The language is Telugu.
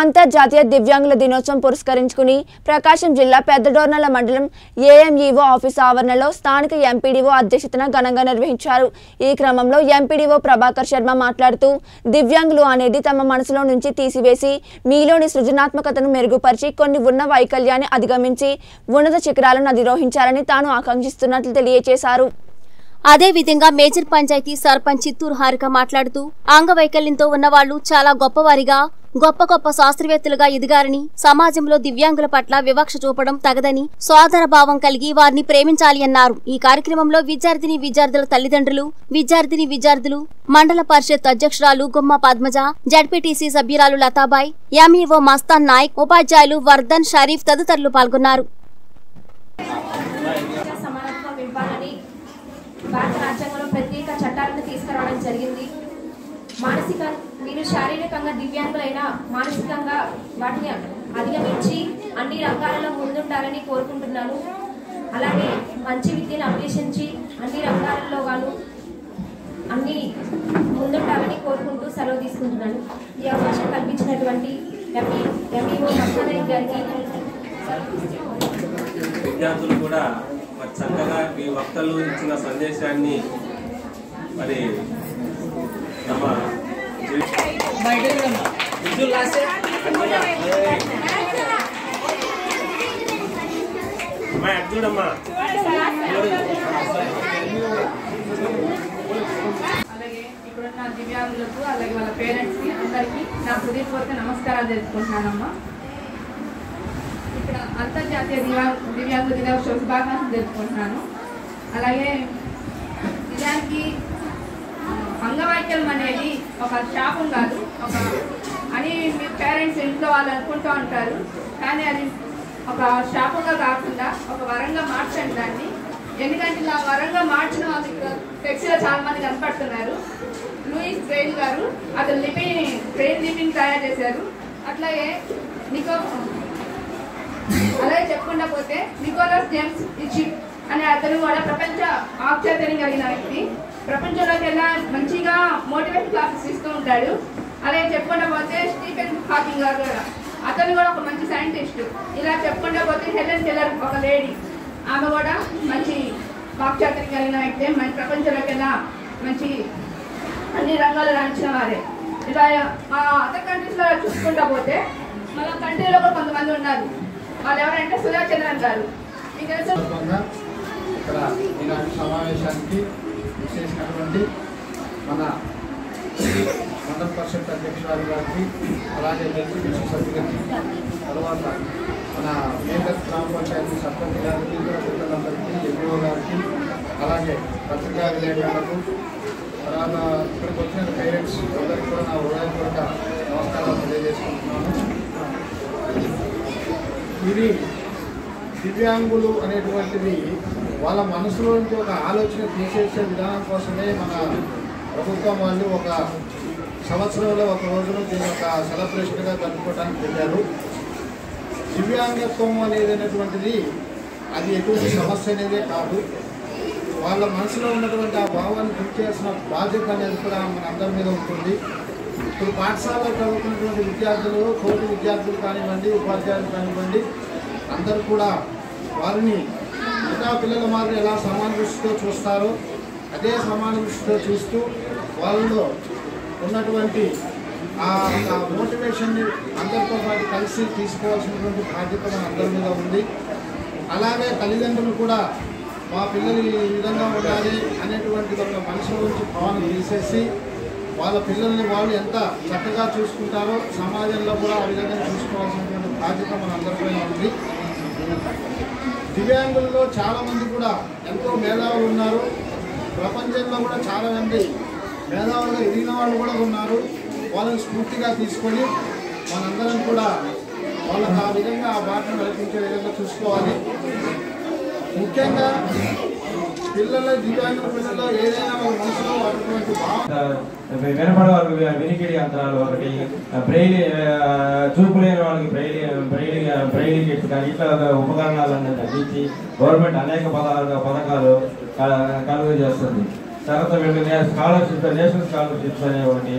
అంతర్జాతీయ దివ్యాంగుల దినోత్సవం పురస్కరించుకుని ప్రకాశం జిల్లా పెద్దడోర్నల మండలం ఏఎంఈఓ ఆఫీస్ ఆవరణలో స్థానిక ఎంపీడీఓ అధ్యక్షతన ఘనంగా నిర్వహించారు. ఈ క్రమంలో ఎంపీడీఓ ప్రభాకర్ శర్మ మాట్లాడుతూ దివ్యాంగులు అనేది తమ మనసులో నుంచి తీసివేసి మీలోని సృజనాత్మకతను మెరుగుపరిచి కొన్ని ఉన్న వైకల్యాన్ని అధిగమించి ఉన్నత శిఖరాలను అధిరోహించాలని తాను ఆకాంక్షిస్తున్నట్లు తెలియజేశారు అదేవిధంగా మేజర్ పంచాయతీ సర్పంచ్ చిత్తూరు హారిక మాట్లాడుతూ అంగవైకల్యంతో ఉన్నవాళ్ళు చాలా గొప్పవారిగా గొప్ప గొప్ప శాస్త్రవేత్తలుగా ఎదిగారని సమాజంలో దివ్యాంగుల పట్ల వివక్ష చూపడం తగదని సోదర భావం కలిగి వారిని ప్రేమించాలి అన్నారు. ఈ కార్యక్రమంలో విద్యార్థిని విద్యార్థుల తల్లిదండ్రులు విద్యార్థిని విద్యార్థులు మండల పరిషత్ అధ్యక్షురాలు గుమ్మ పద్మజ జడ్పీటీసీ సభ్యురాలు లతాబాయ్ ఎంఈఓ మస్తాన్ నాయక్ ఉపాధ్యాయులు వర్ధన్ షరీఫ్ తదితరులు పాల్గొన్నారు. రావడం జరిగింది. మానసిక మీరు శారీరకంగా దివ్యాంగులైన మానసికంగా వాటిని అధిగమించి అన్ని రంగాలలో ముందుండాలని కోరుకుంటున్నాను. అలాగే మంచి విద్యను అభ్యసించి అన్ని రంగాలలో గాను అన్ని ముందుండాలని కోరుకుంటూ సెలవు తీసుకుంటున్నాను. ఈ అవకాశం కల్పించినటువంటి ఎంఈ ఎంఈఓ గారికి విద్యార్థులు కూడా మరి చక్కగా మీ వక్తలు ఇచ్చిన సందేశాన్ని మరి తమ అలాగే దివ్యాంగులకు అలాగే వాళ్ళ పేరెంట్స్కి అందరికీ నా హృదయపూర్వక నమస్కారాలు తెలుసుకుంటున్నానమ్మా ఇక్కడ అంతర్జాతీయ దివ్యాంగ దివ్యాంగుల దినోత్సవ శుభాకాంక్షలు తెలుసుకుంటున్నాను అలాగే నిజానికి అంగవైకల్యం అనేది ఒక శాపం కాదు ఒక అని మీ పేరెంట్స్ ఇంట్లో వాళ్ళు అనుకుంటూ ఉంటారు. కానీ అది ఒక శాపంగా కాకుండా ఒక వరంగా మార్చండి దాన్ని. ఎందుకంటే ఇలా వరంగా మార్చిన వాళ్ళు ఇక్కడ ఫ్లెక్సీలో చాలా మంది కనపడుతున్నారు. లూయిస్ బ్రెయిన్ గారు అతను లిపింగ్ బ్రెయిన్ లిపింగ్ తయారు చేశారు. అట్లాగే నికో అలాగే చెప్పకుండా పోతే నికోలస్ జేమ్స్ ఇచిప్ అనే అతను కూడా ప్రపంచ ఆఖ్యాతని కలిగిన వ్యక్తి. ప్రపంచంలోకి మంచిగా మోటివేషన్ క్లాసెస్ ఇస్తూ ఉంటాడు. అలాగే చెప్పుకుంటా పోతే స్టీఫెన్ హాకింగ్ గారు కూడా. అతను కూడా ఒక మంచి సైంటిస్ట్. ఇలా చెప్పుకుంటా పోతే హెలెన్ టెల్లర్ ఒక లేడీ. ఆమె కూడా మంచి వాక్చాతుర్యం కలిగిన వ్యక్తి. మన ప్రపంచంలోకి మంచి అన్ని రంగాలు రాణించిన వారే. ఇలా మా అదర్ కంట్రీస్లో చూసుకుంటా పోతే మన కంట్రీలో కూడా కొంతమంది ఉన్నారు. వాళ్ళు ఎవరంటే సుధాచంద్రన్ గారు. మీకు తెలుసు? ఇక్కడ ఈనాటి సమావేశానికి చేసినటువంటి మన మండల పరిషత్ అధ్యక్షురాలు గారికి అలాగే డెప్యూటీ సభ్యులకి తర్వాత మన మేకర్ గ్రామ పంచాయతీ సర్పంచ్ గారికి ఇతర పెద్దలందరికీ ఎంఈఓ గారికి అలాగే పత్రికా విలేకరులకు తర్వాత ఇక్కడికి వచ్చిన పేరెంట్స్ అందరికీ కూడా నా హృదయపూర్వక నమస్కారాలు తెలియజేసుకుంటున్నాను. ఇది దివ్యాంగులు అనేటువంటిది వాళ్ళ మనసులో నుంచి ఒక ఆలోచన తీసేసే విధానం కోసమే మన ప్రభుత్వం వాళ్ళు ఒక సంవత్సరంలో ఒక రోజున దీన్ని ఒక సెలబ్రేషన్గా జరుపుకోవడానికి పెట్టారు. దివ్యాంగత్వం అనేది అనేటువంటిది అది ఎటువంటి సమస్య అనేదే కాదు. వాళ్ళ మనసులో ఉన్నటువంటి ఆ భావాన్ని గుర్తించాల్సిన బాధ్యత అనేది కూడా మన అందరి మీద ఉంటుంది. ఇప్పుడు పాఠశాలలో చదువుతున్నటువంటి విద్యార్థులు తోటి విద్యార్థులు కానివ్వండి ఉపాధ్యాయులు కానివ్వండి అందరూ కూడా వారిని మిగతా పిల్లల మాత్రం ఎలా సమాన దృష్టితో చూస్తారో అదే సమాన దృష్టితో చూస్తూ వాళ్ళలో ఉన్నటువంటి ఆ మోటివేషన్ని అందరితో పాటు కలిసి తీసుకోవాల్సినటువంటి బాధ్యత మన అందరి మీద ఉంది. అలాగే తల్లిదండ్రులు కూడా మా పిల్లలు ఈ విధంగా ఉండాలి అనేటువంటి ఒక మనసు నుంచి భావన తీసేసి వాళ్ళ పిల్లల్ని వాళ్ళు ఎంత చక్కగా చూసుకుంటారో సమాజంలో కూడా ఆ విధంగా చూసుకోవాల్సినటువంటి బాధ్యత మన అందరిపైన ఉంది. దివ్యాంగుల్లో చాలామంది కూడా ఎంతో మేధావులు ఉన్నారు. ప్రపంచంలో కూడా చాలామంది మేధావులుగా ఎదిగిన వాళ్ళు కూడా ఉన్నారు. వాళ్ళని స్ఫూర్తిగా తీసుకొని మనందరం కూడా వాళ్ళకి ఆ విధంగా ఆ బాటను నడిపించే విధంగా చూసుకోవాలి. ముఖ్యంగా పిల్లల దివ్యాంగుల పిల్లల్లో ఏదైనా అటువంటి వినపడే వాళ్ళకి వినికిడి యంత్రాలు ఒకటి బ్రెయిలీ చూపు లేని వాళ్ళకి బ్రెయిలీ బ్రెయిలీ బ్రెయిలీ కిట్స్ కానీ ఇట్లా ఉపకరణాలన్నీ తగ్గించి గవర్నమెంట్ అనేక పదాలు పథకాలు కలుగు చేస్తుంది తర్వాత వీళ్ళు స్కాలర్షిప్ నేషనల్ స్కాలర్షిప్స్ అనే ఒకటి